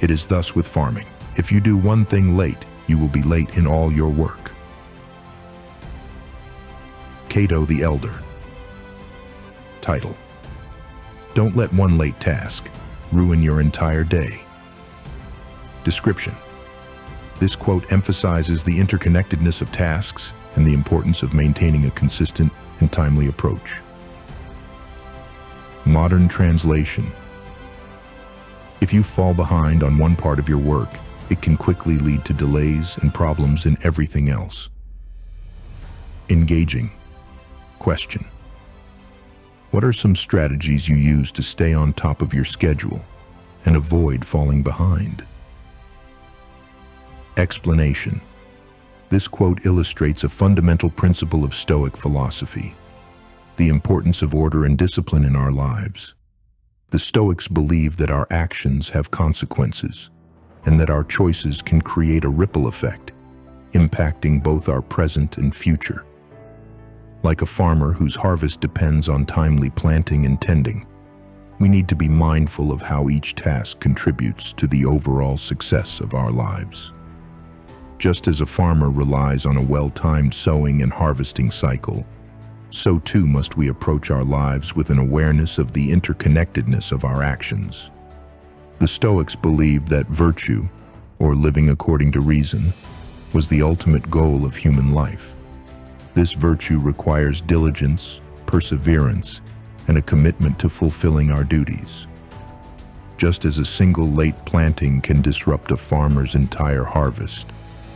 It is thus with farming. If you do one thing late, you will be late in all your work. Cato the Elder Title Don't let one late task ruin your entire day. Description This quote emphasizes the interconnectedness of tasks and the importance of maintaining a consistent and timely approach. Modern translation If you fall behind on one part of your work, it can quickly lead to delays and problems in everything else. Engaging Question What are some strategies you use to stay on top of your schedule and avoid falling behind? Explanation This quote illustrates a fundamental principle of Stoic philosophy, the importance of order and discipline in our lives. The Stoics believe that our actions have consequences and that our choices can create a ripple effect, impacting both our present and future. Like a farmer whose harvest depends on timely planting and tending, we need to be mindful of how each task contributes to the overall success of our lives. Just as a farmer relies on a well-timed sowing and harvesting cycle, so too must we approach our lives with an awareness of the interconnectedness of our actions. The Stoics believed that virtue, or living according to reason, was the ultimate goal of human life. This virtue requires diligence, perseverance, and a commitment to fulfilling our duties. Just as a single late planting can disrupt a farmer's entire harvest,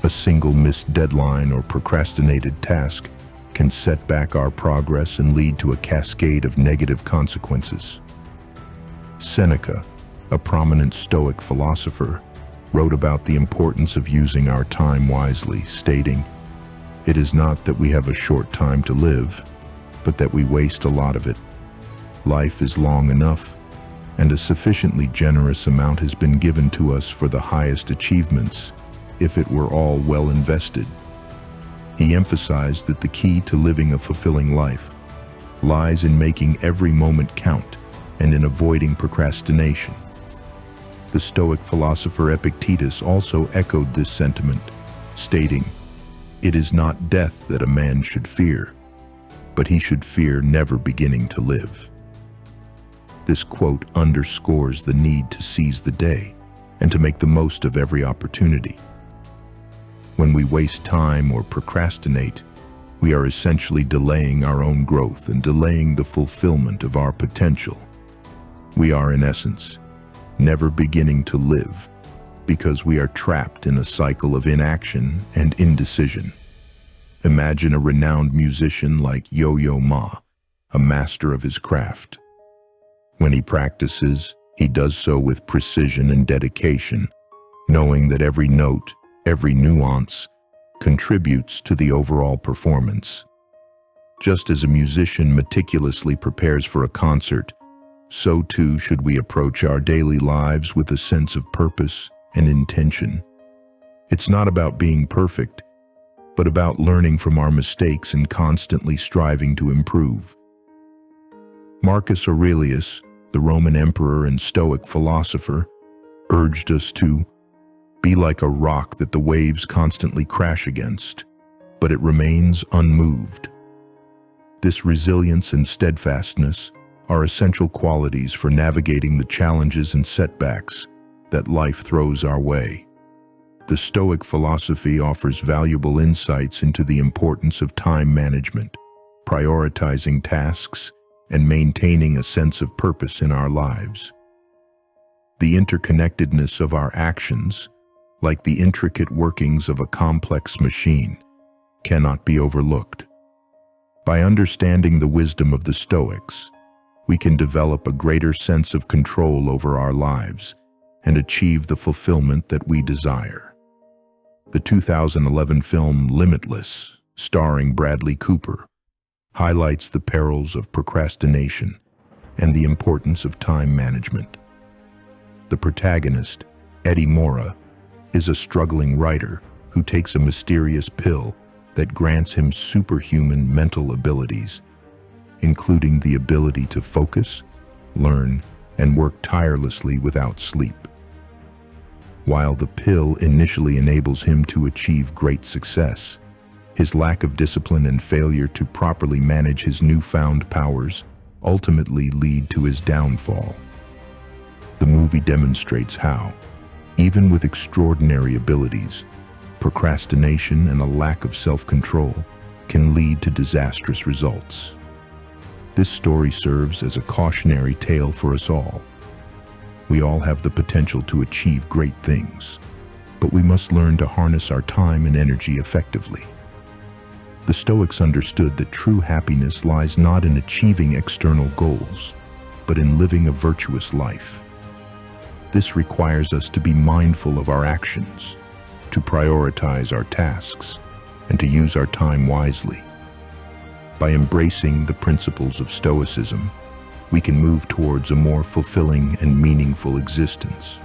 a single missed deadline or procrastinated task can set back our progress and lead to a cascade of negative consequences. Seneca, a prominent Stoic philosopher, wrote about the importance of using our time wisely, stating, it is not that we have a short time to live, but that we waste a lot of it. Life is long enough, and a sufficiently generous amount has been given to us for the highest achievements, if it were all well invested. He emphasized that the key to living a fulfilling life lies in making every moment count and in avoiding procrastination. The Stoic philosopher Epictetus also echoed this sentiment, stating, it is not death that a man should fear, but he should fear never beginning to live. This quote underscores the need to seize the day and to make the most of every opportunity. When we waste time or procrastinate, we are essentially delaying our own growth and delaying the fulfillment of our potential. We are, in essence, never beginning to live because we are trapped in a cycle of inaction and indecision. Imagine a renowned musician like Yo-Yo Ma, a master of his craft. When he practices, he does so with precision and dedication, knowing that every note, every nuance, contributes to the overall performance. Just as a musician meticulously prepares for a concert, so too should we approach our daily lives with a sense of purpose and intention. It's not about being perfect, but about learning from our mistakes and constantly striving to improve. Marcus Aurelius, the Roman emperor and Stoic philosopher, urged us to be like a rock that the waves constantly crash against, but it remains unmoved. This resilience and steadfastness are essential qualities for navigating the challenges and setbacks that life throws our way. The Stoic philosophy offers valuable insights into the importance of time management, prioritizing tasks, and maintaining a sense of purpose in our lives. The interconnectedness of our actions, like the intricate workings of a complex machine, cannot be overlooked. By understanding the wisdom of the Stoics, we can develop a greater sense of control over our lives and achieve the fulfillment that we desire. The 2011 film Limitless, starring Bradley Cooper, highlights the perils of procrastination and the importance of time management. The protagonist, Eddie Morra, is a struggling writer who takes a mysterious pill that grants him superhuman mental abilities, including the ability to focus, learn, and work tirelessly without sleep. While the pill initially enables him to achieve great success, his lack of discipline and failure to properly manage his newfound powers ultimately lead to his downfall. The movie demonstrates how, even with extraordinary abilities, procrastination and a lack of self-control can lead to disastrous results. This story serves as a cautionary tale for us all. We all have the potential to achieve great things, but we must learn to harness our time and energy effectively. The Stoics understood that true happiness lies not in achieving external goals, but in living a virtuous life. This requires us to be mindful of our actions, to prioritize our tasks, and to use our time wisely. By embracing the principles of Stoicism, we can move towards a more fulfilling and meaningful existence.